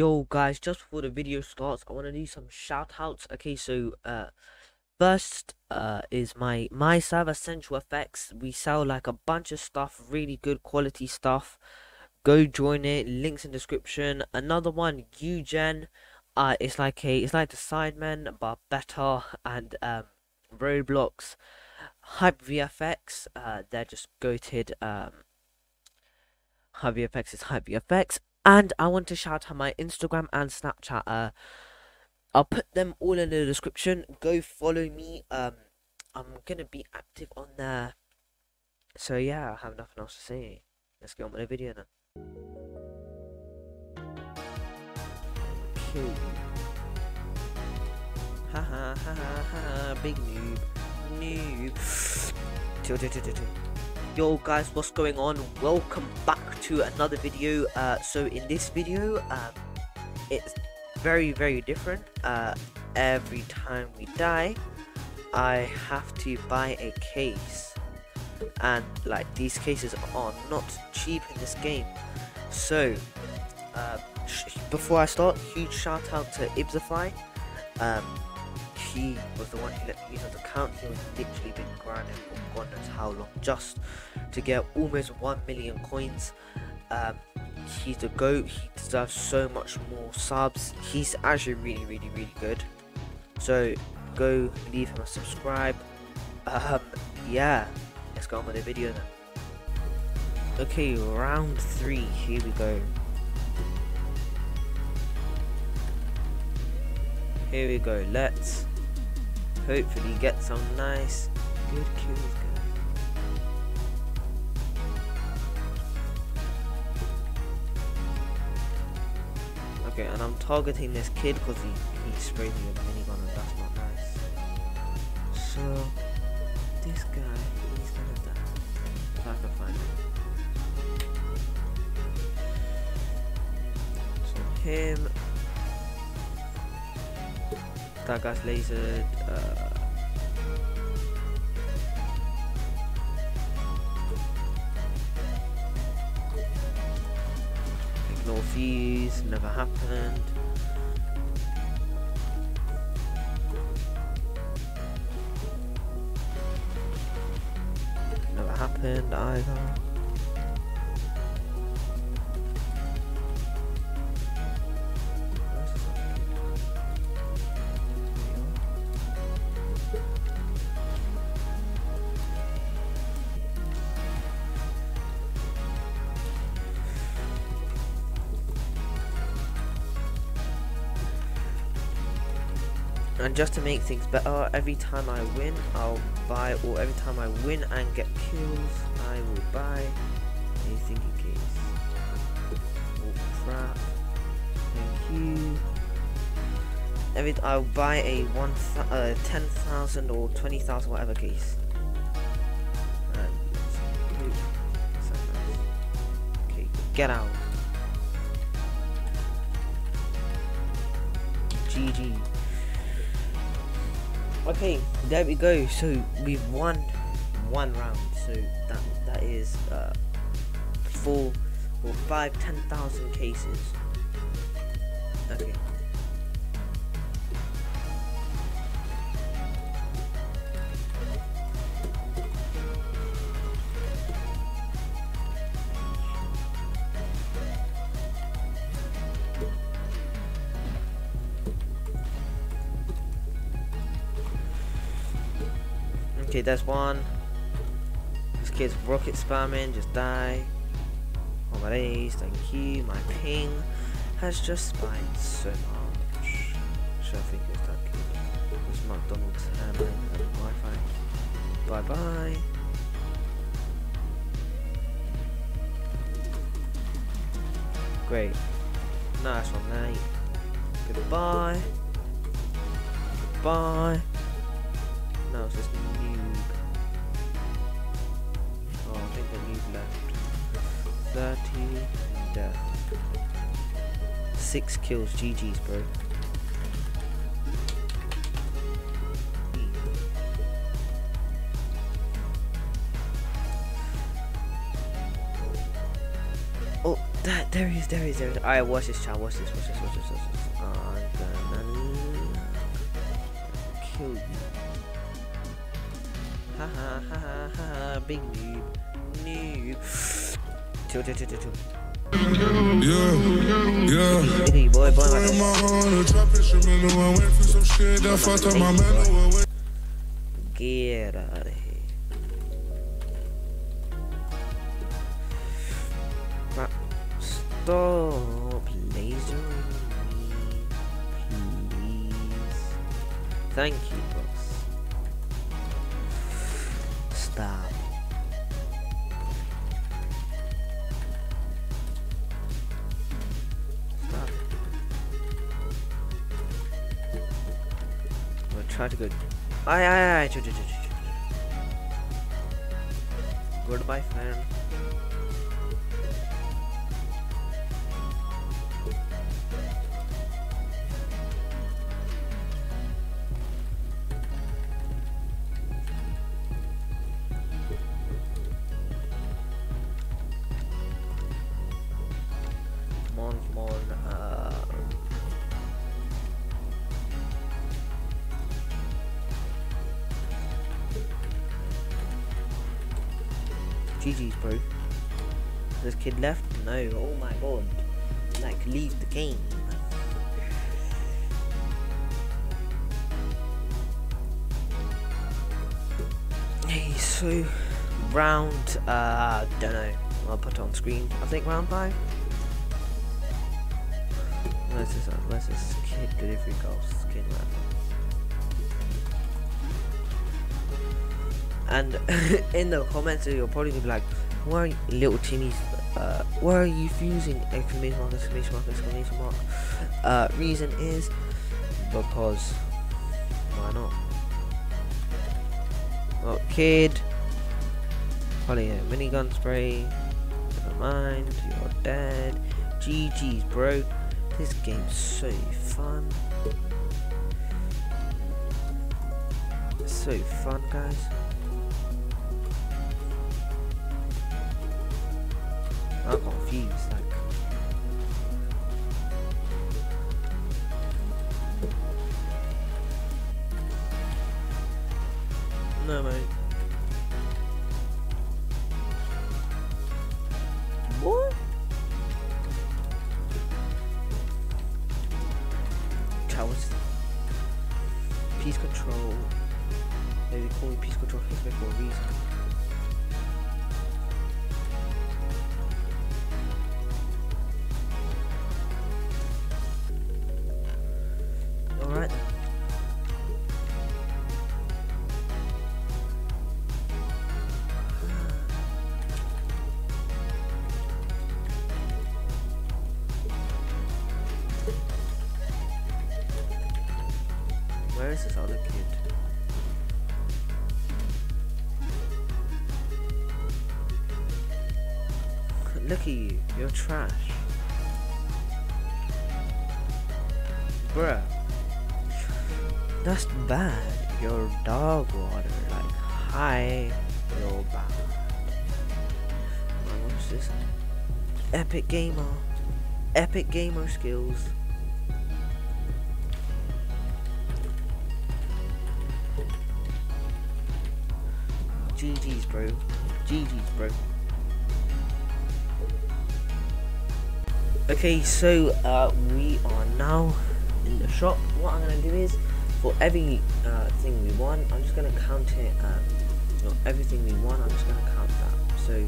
Yo guys, just before the video starts, I want to do some shout outs. Okay, so uh first uh is my my server Central Effects. We sell like a bunch of stuff, really good quality stuff. Go join it, links in description. Another one, Ugen. Uh it's like a it's like the Sidemen but better and um Roblox. Hype VFX, uh they're just goated um Hype VFX is Hype VFX and I want to shout out my Instagram and Snapchat. Uh, I'll put them all in the description. Go follow me. Um, I'm gonna be active on there. So yeah, I have nothing else to say. Let's get on with the video then. Okay. Ha ha ha ha ha! Big noob, noob. Chill, chill, chill, chill, chill. Yo guys, what's going on? Welcome back to another video. Uh, so in this video, um, it's very very different. Uh, every time we die, I have to buy a case, and like these cases are not cheap in this game. So, uh, before I start, huge shout out to Ibsify. Um, he was the one who let me use his account. He was literally been grinding for God knows how long just to get almost 1 million coins. Um, he's the GOAT. He deserves so much more subs. He's actually really, really, really good. So go leave him a subscribe. Um, yeah, let's go on with the video then. Okay, round three. Here we go. Here we go. Let's hopefully get some nice good kills going. Okay, and I'm targeting this kid because he, he sprayed me with a minigun and that's not nice. So, this guy, he's gonna die. If I can find him. So him, that guy's lasered. Uh, ignore fuse, never happened. Never happened either. And just to make things better, every time I win, I'll buy, or every time I win and get kills, I will buy a thinking case. Oh crap. Thank you. Every I'll buy a one uh, ten thousand or twenty thousand whatever case. Okay, get out. GG. Okay, there we go. So we've won one round. So that that is uh four or five, ten thousand cases. Okay. Okay, that's one. This kid's rocket spamming, just die. Oh my days, thank you. My ping has just spiked so much. Should I think it's that kid? It's McDonald's hammering and Wi-Fi. Bye bye. Great. Nice one, mate. Goodbye. Goodbye. No, it's just noob. Oh, I think the noob left. 30 death. Six kills, GG's, bro. Oh, that There he is, there he is, there he is. Alright, watch this, child. Watch this, watch this, watch this, watch this. Uh, I'm gonna kill you. Ha ha ha ha ha, big noob. Noob. Chill, chill, chill, chill, chill. Yeah, yeah. Boy, boy, my heart, a trap man. I went through some shit that fucked up my mental. Get out of here. Stop lasering me, please. Thank you, I'm gonna try to go Aye, aye, aye. Goodbye, friend. GG's, bro. This kid left? No. Oh my god. Like, leave the game. Hey, so round, uh, don't know. I'll put it on screen. I think round five. Where's this? Where's this kid delivery girl? Kid man. And in the comments, you're probably be like, "Why, you, little Timmy's? Uh, why are you fusing exclamation mark, exclamation mark, exclamation mark?" Uh, reason is because why not? Oh, kid. Probably a minigun spray. Never mind, you're dead. GG's, bro. This game's so fun. So fun, guys. I'm confused, like. No, mate. What? Towers. Peace control. Maybe call me peace control for a reason. Where is this other kid? Look at you, you're trash. Bruh. That's bad. You're dog water. Like, hi, you're bad. What's this? Epic Gamer. Epic Gamer skills. GG's, bro. GG's, bro. Okay, so uh, we are now in the shop. What I'm gonna do is, for every uh, thing we want, I'm just gonna count it. Um, not everything we want. I'm just gonna count that. So,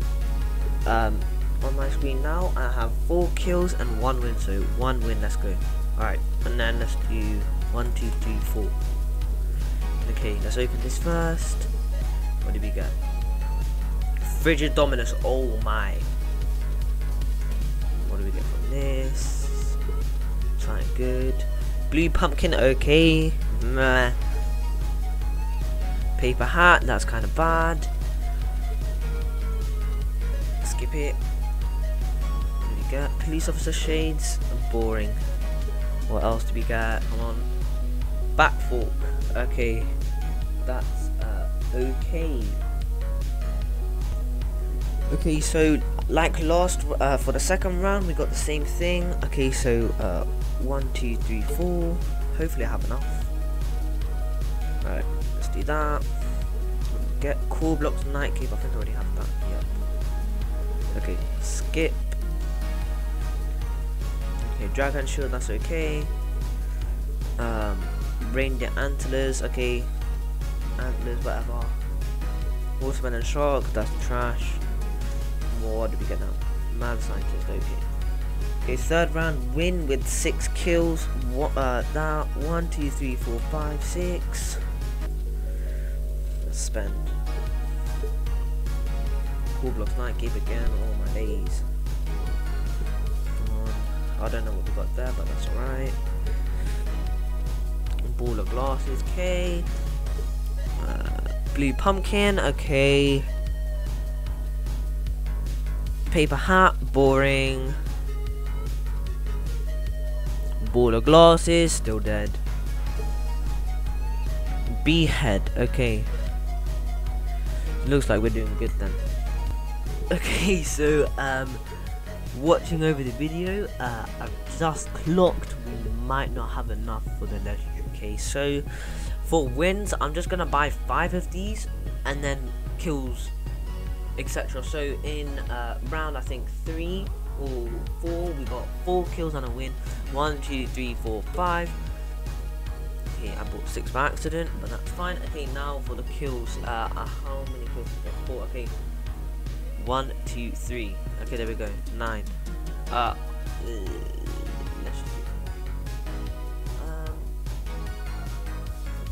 um, on my screen now, I have four kills and one win. So one win. Let's go. All right, and then let's do one, two, three, four. Okay, let's open this first. What did we get? Frigid Dominus. Oh my. What do we get from this? Trying good. Blue pumpkin, okay. Meh. Paper hat, that's kind of bad. Skip it. What do we get? Police officer shades, boring. What else do we get? Come on. Back fork, okay. That's okay. Okay, so like last uh, for the second round, we got the same thing. Okay, so uh, one, two, three, four. Hopefully, I have enough. Alright, let's do that. Get Korblox night cape. I think I already have that. Yep. Okay, skip. Okay, dragon shield. That's okay. Um, reindeer antlers. Okay, antlers, whatever. Horseman and shark. That's trash. What do we get now? Mad scientist. Okay. Okay, third round win with six kills. What? Uh, that one, two, three, four, five, six. Let's spend. Cool blocks night keep again. All my days. Come on. I don't know what we got there, but that's alright. Ball of glasses. Okay. Blue pumpkin. Okay. Paper hat. Boring. Ball of glasses, still dead. B head, okay. Looks like we're doing good then. Okay, so um watching over the video, uh I've just clocked we might not have enough for the legendary. Okay, so for wins, I'm just gonna buy five of these and then kills etc. So in uh, round I think three or four, we got four kills and a win. One, two, three, four, five. Okay, I bought six by accident, but that's fine. Okay, now for the kills. Uh, uh how many kills? Four. Okay, one, two, three. Okay, there we go. Nine. Uh,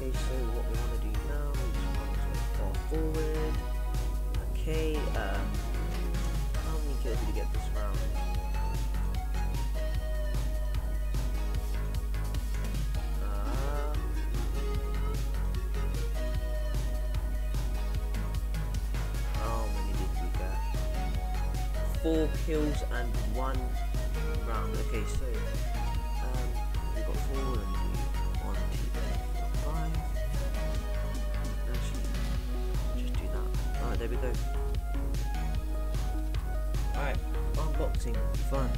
Okay, so what we want to do now? We just want to go forward. Okay. Um. How many kills did we get this round? We get? Four kills and one round. Okay, so unboxing, fun.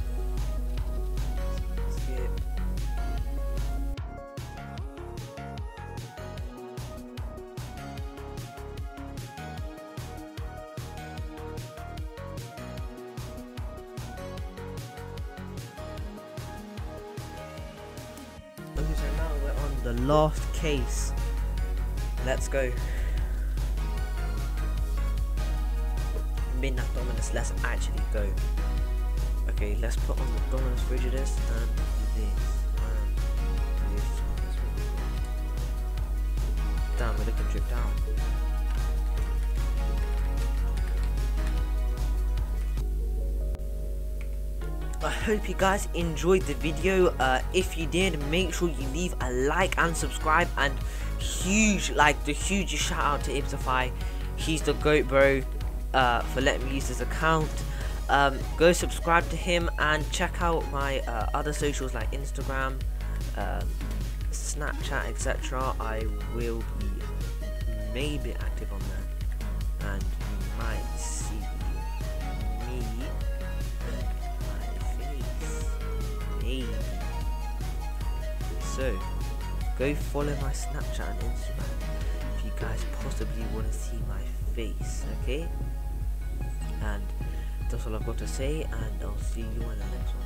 Okay, so now we're on the last case. Let's go. Midnight Dominus, let's actually go. Okay, let's put on the Dominus Frigidus and this. And this. Damn, we're looking dripped out. I hope you guys enjoyed the video. Uh, if you did, make sure you leave a like and subscribe. And huge, like the hugest shout out to Ibsify. He's the goat, bro, uh, for letting me use his account. Um, go subscribe to him and check out my uh, other socials like Instagram, um, Snapchat, etc. I will be maybe active on there, and you might see me my face. Maybe. So, go follow my Snapchat and Instagram if you guys possibly want to see my face, okay? And that's all I've got to say, and I'll see you in the next one.